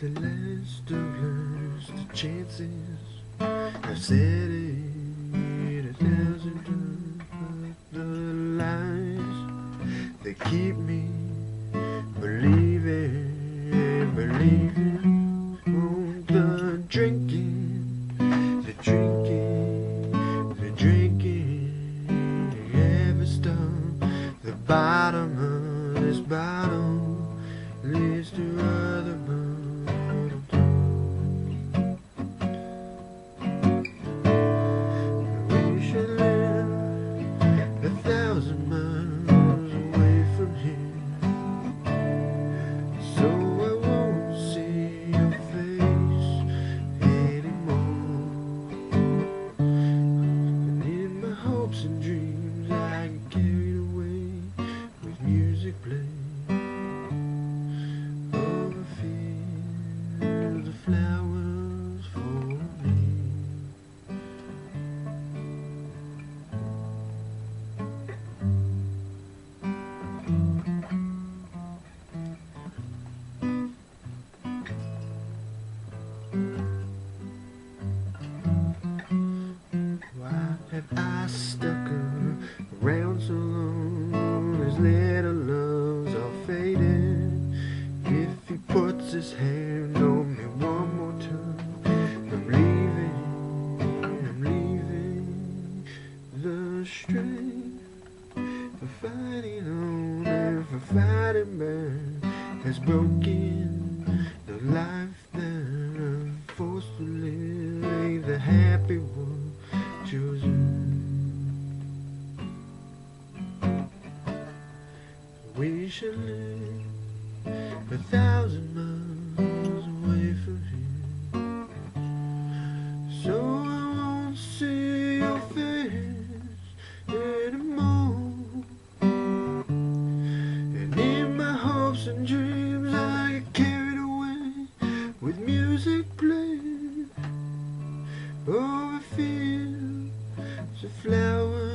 the last of lost chances. I've said it a thousand times. but The lies that keep me believing, believing. Oh, the drinking, the drinking, the drinking. Ever stop the bottom of this bottle music playing over fields of flowers for me. Why have I stuck around so long? His little his hand on me one more time, I'm leaving. I'm leaving the strength for fighting on and for fighting back has broken the life that I'm forced to live. The happy one chosen. We should live a thousand miles away from here. So I won't see your face anymore. And in my hopes and dreams, I get carried away with music playing over fields of flowers.